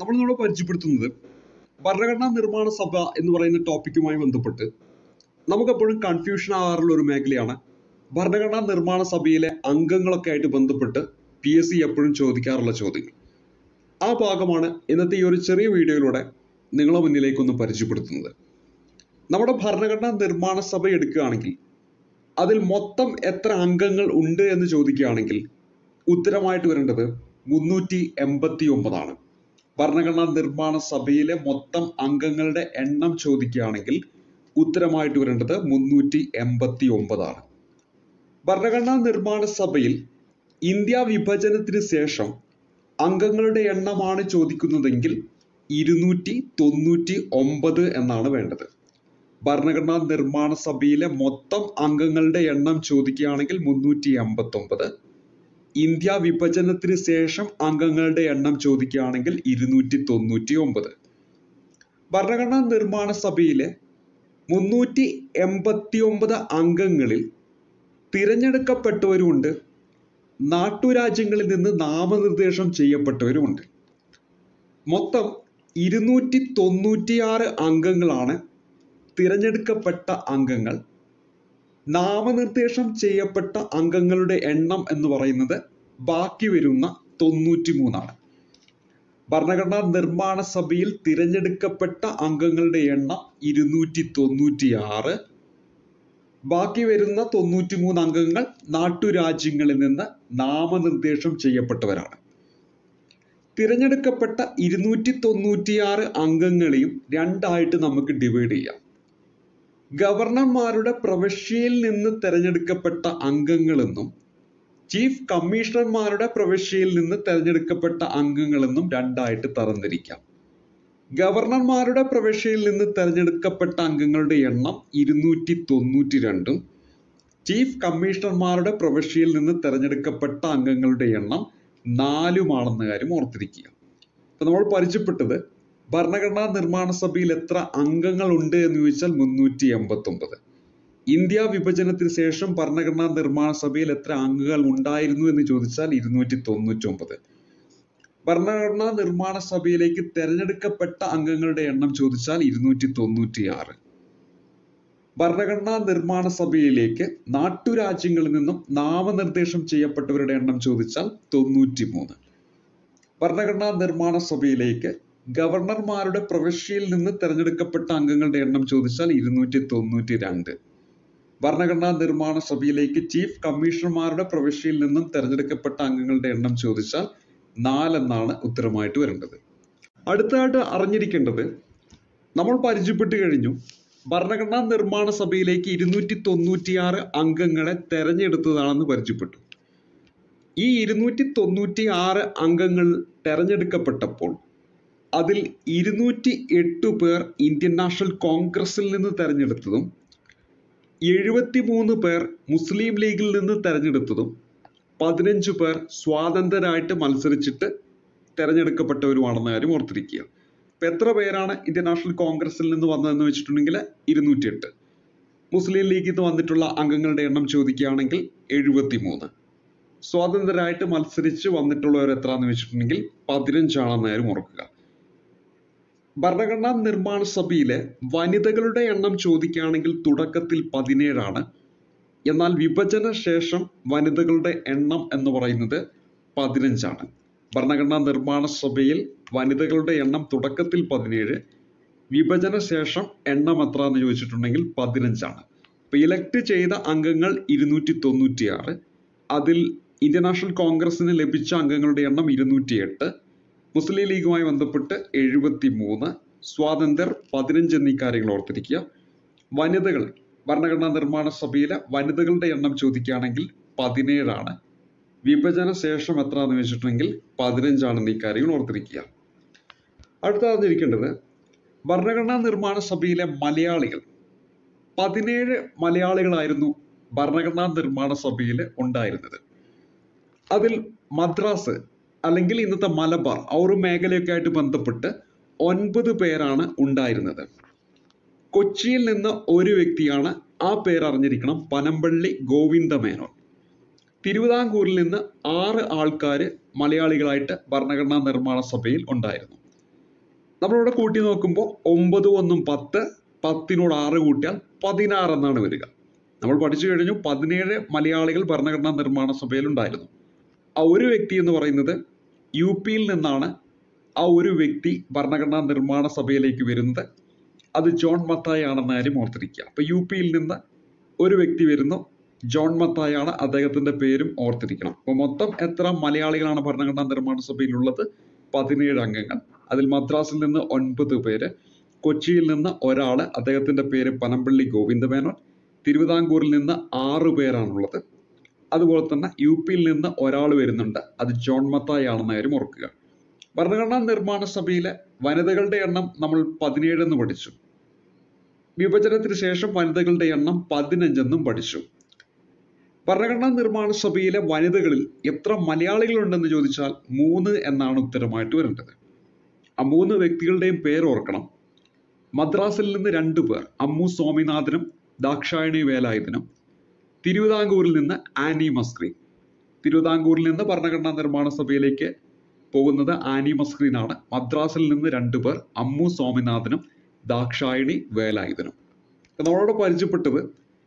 നമ്മൾ ഇവിടെ പരിചയപ്പെടുത്തുന്നത് ഭരണഘടനാ നിർമ്മാണ സഭ എന്ന് പറയുന്ന ടോപ്പിക്കുമായി ബന്ധപ്പെട്ട് നമുക്ക് എപ്പോഴും കൺഫ്യൂഷൻ ആകാറുള്ള ഒരു മേഖലയാണ്. ഭരണഘടനാ നിർമ്മാണ സഭയിലെ അംഗങ്ങളൊക്കെ ആയിട്ട് ബന്ധപ്പെട്ട് പി എസ് സി എപ്പോഴും ചോദിക്കാറുള്ള ചോദ്യങ്ങൾ. ആ ഭാഗമാണ് ഇന്നത്തെ ഈ ഒരു ചെറിയ വീഡിയോയിലൂടെ നിങ്ങളെ മുന്നിലേക്കൊന്ന് പരിചയപ്പെടുത്തുന്നത്. നമ്മുടെ ഭരണഘടനാ നിർമ്മാണ സഭ എടുക്കുകയാണെങ്കിൽ അതിൽ മൊത്തം എത്ര അംഗങ്ങൾ ഉണ്ട് എന്ന് ചോദിക്കുകയാണെങ്കിൽ ഉത്തരമായിട്ട് വരേണ്ടത് മുന്നൂറ്റി എൺപത്തി ഒമ്പതാണ് ഭരണഘടനാ നിർമ്മാണ സഭയിലെ മൊത്തം അംഗങ്ങളുടെ എണ്ണം ചോദിക്കുകയാണെങ്കിൽ ഉത്തരമായിട്ട് വരേണ്ടത് മുന്നൂറ്റി എൺപത്തി ഒമ്പതാണ് ഭരണഘടനാ നിർമ്മാണ സഭയിൽ ഇന്ത്യ വിഭജനത്തിന് ശേഷം അംഗങ്ങളുടെ എണ്ണമാണ് ചോദിക്കുന്നതെങ്കിൽ ഇരുന്നൂറ്റി തൊണ്ണൂറ്റി ഒമ്പത് എന്നാണ് വേണ്ടത്. ഭരണഘടനാ നിർമ്മാണ സഭയിലെ മൊത്തം അംഗങ്ങളുടെ എണ്ണം ചോദിക്കുകയാണെങ്കിൽ മുന്നൂറ്റി എൺപത്തി ഒമ്പത് ഇന്ത്യ വിഭജനത്തിന് ശേഷം അംഗങ്ങളുടെ എണ്ണം ചോദിക്കുകയാണെങ്കിൽ ഇരുന്നൂറ്റി തൊണ്ണൂറ്റി ഒമ്പത് ഭരണഘടനാ നിർമ്മാണ സഭയിലെ മുന്നൂറ്റി എൺപത്തി ഒമ്പത് അംഗങ്ങളിൽ തിരഞ്ഞെടുക്കപ്പെട്ടവരുമുണ്ട് നാട്ടുരാജ്യങ്ങളിൽ നിന്ന് നാമനിർദ്ദേശം ചെയ്യപ്പെട്ടവരുമുണ്ട്. മൊത്തം ഇരുന്നൂറ്റി തൊണ്ണൂറ്റിയാറ് അംഗങ്ങളാണ് തിരഞ്ഞെടുക്കപ്പെട്ട അംഗങ്ങൾ. നാമനിർദ്ദേശം ചെയ്യപ്പെട്ട അംഗങ്ങളുടെ എണ്ണം എന്ന് പറയുന്നത് ബാക്കി വരുന്ന തൊണ്ണൂറ്റി മൂന്നാണ് ഭരണഘടനാ നിർമ്മാണ സഭയിൽ തിരഞ്ഞെടുക്കപ്പെട്ട അംഗങ്ങളുടെ എണ്ണം ഇരുന്നൂറ്റി തൊണ്ണൂറ്റി ആറ് ബാക്കി വരുന്ന തൊണ്ണൂറ്റി മൂന്ന് അംഗങ്ങൾ നാട്ടുരാജ്യങ്ങളിൽ നിന്ന് നാമനിർദ്ദേശം ചെയ്യപ്പെട്ടവരാണ്. തിരഞ്ഞെടുക്കപ്പെട്ട ഇരുന്നൂറ്റി തൊണ്ണൂറ്റിയാറ് അംഗങ്ങളെയും രണ്ടായിട്ട് നമുക്ക് ഡിവൈഡ് ചെയ്യാം. ഗവർണർമാരുടെ പ്രവിശ്യയിൽ നിന്ന് തിരഞ്ഞെടുക്കപ്പെട്ട അംഗങ്ങളെന്നും ചീഫ് കമ്മീഷണർമാരുടെ പ്രവിശ്യയിൽ നിന്ന് തിരഞ്ഞെടുക്കപ്പെട്ട അംഗങ്ങളെന്നും രണ്ടായിട്ട് തരംതിരിക്കാം. ഗവർണർമാരുടെ പ്രവിശ്യയിൽ നിന്ന് തിരഞ്ഞെടുക്കപ്പെട്ട അംഗങ്ങളുടെ എണ്ണം ഇരുന്നൂറ്റി തൊണ്ണൂറ്റി രണ്ടും ചീഫ് കമ്മീഷണർമാരുടെ പ്രവിശ്യയിൽ നിന്ന് തിരഞ്ഞെടുക്കപ്പെട്ട അംഗങ്ങളുടെ എണ്ണം നാലുമാണെന്ന കാര്യം ഓർത്തിരിക്കുക. നമ്മൾ പരിചയപ്പെട്ടത് ഭരണഘടനാ നിർമ്മാണ സഭയിൽ എത്ര അംഗങ്ങൾ ഉണ്ട് എന്ന് ചോദിച്ചാൽ മുന്നൂറ്റി എൺപത്തി ഒമ്പത് ഇന്ത്യ വിഭജനത്തിന് ശേഷം ഭരണഘടനാ നിർമ്മാണ സഭയിൽ എത്ര അംഗങ്ങൾ ഉണ്ടായിരുന്നു എന്ന് ചോദിച്ചാൽ ഇരുന്നൂറ്റി തൊണ്ണൂറ്റി ഒമ്പത് ഭരണഘടനാ നിർമ്മാണ സഭയിലേക്ക് തെരഞ്ഞെടുക്കപ്പെട്ട അംഗങ്ങളുടെ എണ്ണം ചോദിച്ചാൽ ഇരുന്നൂറ്റി തൊണ്ണൂറ്റി ആറ് ഭരണഘടനാ നിർമ്മാണ സഭയിലേക്ക് നാട്ടുരാജ്യങ്ങളിൽ നിന്നും നാമനിർദ്ദേശം ചെയ്യപ്പെട്ടവരുടെ എണ്ണം ചോദിച്ചാൽ തൊണ്ണൂറ്റി മൂന്ന് ഭരണഘടനാ നിർമ്മാണ സഭയിലേക്ക് ഗവർണർമാരുടെ പ്രവിശ്യയിൽ നിന്ന് തിരഞ്ഞെടുക്കപ്പെട്ട അംഗങ്ങളുടെ എണ്ണം ചോദിച്ചാൽ ഇരുന്നൂറ്റി തൊണ്ണൂറ്റി രണ്ട്. ഭരണഘടനാ നിർമ്മാണ സഭയിലേക്ക് ചീഫ് കമ്മീഷണർമാരുടെ പ്രവിശ്യയിൽ നിന്നും തിരഞ്ഞെടുക്കപ്പെട്ട അംഗങ്ങളുടെ എണ്ണം ചോദിച്ചാൽ നാലെന്നാണ് ഉത്തരമായിട്ട് വരേണ്ടത്. അടുത്തതായിട്ട് അറിഞ്ഞിരിക്കേണ്ടത് നമ്മൾ പരിചയപ്പെട്ട് കഴിഞ്ഞു ഭരണഘടനാ നിർമ്മാണ സഭയിലേക്ക് ഇരുന്നൂറ്റി തൊണ്ണൂറ്റിയാറ് അംഗങ്ങളെ തെരഞ്ഞെടുത്തതാണെന്ന് പരിചയപ്പെട്ടു. ഈ ഇരുന്നൂറ്റി തൊണ്ണൂറ്റി ആറ് അംഗങ്ങൾ തെരഞ്ഞെടുക്കപ്പെട്ടപ്പോൾ അതിൽ ഇരുന്നൂറ്റി എട്ട് പേർ ഇന്ത്യൻ നാഷണൽ കോൺഗ്രസിൽ നിന്ന് തെരഞ്ഞെടുത്തതും എഴുപത്തി മൂന്ന് പേർ മുസ്ലിം ലീഗിൽ നിന്ന് തെരഞ്ഞെടുത്തതും പതിനഞ്ച് പേർ സ്വാതന്ത്ര്യരായിട്ട് മത്സരിച്ചിട്ട് തെരഞ്ഞെടുക്കപ്പെട്ടവരുമാണെന്ന കാര്യം ഓർത്തിരിക്കുക. ഇപ്പം എത്ര പേരാണ് ഇന്ത്യൻ നാഷണൽ കോൺഗ്രസിൽ നിന്ന് വന്നതെന്ന് വെച്ചിട്ടുണ്ടെങ്കിൽ ഇരുന്നൂറ്റി എട്ട് മുസ്ലിം ലീഗിൽ നിന്ന് വന്നിട്ടുള്ള അംഗങ്ങളുടെ എണ്ണം ചോദിക്കുകയാണെങ്കിൽ എഴുപത്തി മൂന്ന് സ്വാതന്ത്ര്യരായിട്ട് മത്സരിച്ച് വന്നിട്ടുള്ളവർ എത്രയാണെന്ന് വെച്ചിട്ടുണ്ടെങ്കിൽ പതിനഞ്ചാണെന്ന് കാര്യം ഓർക്കുക. ഭരണഘടനാ നിർമ്മാണ സഭയിലെ വനിതകളുടെ എണ്ണം ചോദിക്കുകയാണെങ്കിൽ തുടക്കത്തിൽ പതിനേഴാണ്. എന്നാൽ വിഭജന ശേഷം വനിതകളുടെ എണ്ണം എന്ന് പറയുന്നത് പതിനഞ്ചാണ്. ഭരണഘടനാ നിർമ്മാണ സഭയിൽ വനിതകളുടെ എണ്ണം തുടക്കത്തിൽ പതിനേഴ് വിഭജന ശേഷം എണ്ണം എത്ര എന്ന് ചോദിച്ചിട്ടുണ്ടെങ്കിൽ പതിനഞ്ചാണ്. ഇപ്പൊ ഇലക്ട് ചെയ്ത അംഗങ്ങൾ ഇരുന്നൂറ്റി തൊണ്ണൂറ്റിയാറ് അതിൽ ഇന്ത്യൻ നാഷണൽ കോൺഗ്രസിന് ലഭിച്ച അംഗങ്ങളുടെ എണ്ണം ഇരുന്നൂറ്റി എട്ട് മുസ്ലിം ലീഗുമായി ബന്ധപ്പെട്ട് എഴുപത്തി മൂന്ന് സ്വാതന്ത്ര്യർ പതിനഞ്ച് എന്നീ കാര്യങ്ങൾ ഓർത്തിരിക്കുക. വനിതകൾ ഭരണഘടനാ നിർമ്മാണ സഭയിലെ വനിതകളുടെ എണ്ണം ചോദിക്കുകയാണെങ്കിൽ പതിനേഴാണ്. വിഭജന ശേഷം എത്ര എന്ന് വെച്ചിട്ടുണ്ടെങ്കിൽ പതിനഞ്ചാണെന്ന് ഈ കാര്യങ്ങൾ ഓർത്തിരിക്കുക. അടുത്ത അറിഞ്ഞിരിക്കേണ്ടത് ഭരണഘടനാ നിർമ്മാണ സഭയിലെ മലയാളികൾ പതിനേഴ് മലയാളികളായിരുന്നു ഭരണഘടനാ നിർമ്മാണ സഭയിൽ ഉണ്ടായിരുന്നത്. അതിൽ മദ്രാസ് അല്ലെങ്കിൽ ഇന്നത്തെ മലബാർ ആ ഒരു മേഖലയൊക്കെ ആയിട്ട് ബന്ധപ്പെട്ട് ഒൻപത് പേരാണ് ഉണ്ടായിരുന്നത്. കൊച്ചിയിൽ നിന്ന് ഒരു വ്യക്തിയാണ് ആ പേര് അറിഞ്ഞിരിക്കണം പനമ്പള്ളി ഗോവിന്ദ മേനോൻ തിരുവിതാംകൂറിൽ നിന്ന് ആറ് ആൾക്കാർ മലയാളികളായിട്ട് ഭരണഘടനാ നിർമ്മാണ സഭയിൽ ഉണ്ടായിരുന്നു. നമ്മളിവിടെ കൂട്ടി നോക്കുമ്പോൾ ഒമ്പത് ഒന്നും പത്ത് പത്തിനോട് ആറ് കൂട്ടിയാൽ പതിനാറ് എന്നാണ് വരിക. നമ്മൾ പഠിച്ചു കഴിഞ്ഞു പതിനേഴ് മലയാളികൾ ഭരണഘടനാ നിർമ്മാണ സഭയിൽ ഉണ്ടായിരുന്നു. ആ ഒരു വ്യക്തി എന്ന് പറയുന്നത് യു പിയിൽ നിന്നാണ് ആ ഒരു വ്യക്തി ഭരണഘടനാ നിർമ്മാണ സഭയിലേക്ക് വരുന്നത്. അത് ജോൺ മത്തായി ആണെന്ന കാര്യം ഓർത്തിരിക്കുക. അപ്പൊ യു പിയിൽ നിന്ന് ഒരു വ്യക്തി വരുന്നു. ജോൺ മത്തായാണ് അദ്ദേഹത്തിന്റെ പേരും ഓർത്തിരിക്കണം. അപ്പൊ മൊത്തം എത്ര മലയാളികളാണ് ഭരണഘടനാ നിർമ്മാണ സഭയിലുള്ളത്? പതിനേഴ് അംഗങ്ങൾ. അതിൽ മദ്രാസിൽ നിന്ന് ഒൻപത് പേര്. കൊച്ചിയിൽ നിന്ന് ഒരാൾ. അദ്ദേഹത്തിന്റെ പേര് പനമ്പള്ളി ഗോവിന്ദമേനോൻ. തിരുവിതാംകൂറിൽ നിന്ന് ആറ് പേരാണുള്ളത്. അതുപോലെ തന്നെ യു പിയിൽ നിന്ന് ഒരാൾ വരുന്നുണ്ട്. അത് ജോൺ മത്തായി ആണെന്ന കാര്യം ഓർക്കുക. ഭരണഘടനാ നിർമ്മാണ സഭയിലെ വനിതകളുടെ എണ്ണം നമ്മൾ പതിനേഴ് എന്ന് പഠിച്ചു. വിഭജനത്തിന് ശേഷം വനിതകളുടെ എണ്ണം പതിനഞ്ചെന്നും പഠിച്ചു. ഭരണഘടനാ നിർമ്മാണ സഭയിലെ വനിതകളിൽ എത്ര മലയാളികളുണ്ടെന്ന് ചോദിച്ചാൽ മൂന്ന് എന്നാണ് ഉത്തരമായിട്ട് വരേണ്ടത് ആ മൂന്ന് വ്യക്തികളുടെയും പേര് ഓർക്കണം. മദ്രാസിൽ നിന്ന് രണ്ടു പേർ. അമ്മു സ്വാമിനാഥനും ദാക്ഷായണി വേലായുധനും. തിരുവിതാംകൂറിൽ നിന്ന് ആനി മസ്ക്രീൻ. തിരുവിതാംകൂറിൽ നിന്ന് ഭരണഘടനാ നിർമ്മാണ സഭയിലേക്ക് പോകുന്നത് ആനി മസ്ക്രീനാണ്. മദ്രാസിൽ നിന്ന് രണ്ടു പേർ അമ്മു സ്വാമിനാഥനും ദാക്ഷായണി വേലായുധനും. നമ്മളോട് പരിചയപ്പെട്ടത്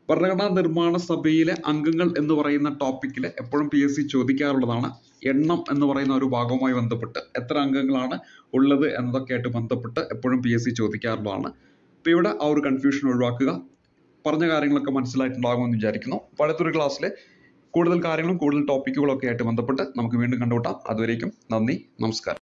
ഭരണഘടനാ നിർമ്മാണ സഭയിലെ അംഗങ്ങൾ എന്ന് പറയുന്ന ടോപ്പിക്കിൽ എപ്പോഴും പി എസ് സി ചോദിക്കാറുള്ളതാണ് എണ്ണം എന്ന് പറയുന്ന ഒരു ഭാഗവുമായി ബന്ധപ്പെട്ട് എത്ര അംഗങ്ങളാണ് ഉള്ളത് എന്നതൊക്കെ ആയിട്ട് ബന്ധപ്പെട്ട് എപ്പോഴും പി എസ് സി ചോദിക്കാറുള്ളതാണ്. അപ്പോൾ ഇവിടെ ആ ഒരു കൺഫ്യൂഷൻ ഒഴിവാക്കുക. പറഞ്ഞ കാര്യങ്ങളൊക്കെ മനസ്സിലായിട്ടുണ്ടാകുമെന്ന് വിചാരിക്കുന്നു. അടുത്തൊരു ക്ലാസ്സിൽ കൂടുതൽ കാര്യങ്ങളും കൂടുതൽ ടോപ്പിക്കുകളൊക്കെ ആയിട്ട് ബന്ധപ്പെട്ട് നമുക്ക് വീണ്ടും കണ്ടുമുട്ടാം. അതുവരേക്കും നന്ദി നമസ്കാരം.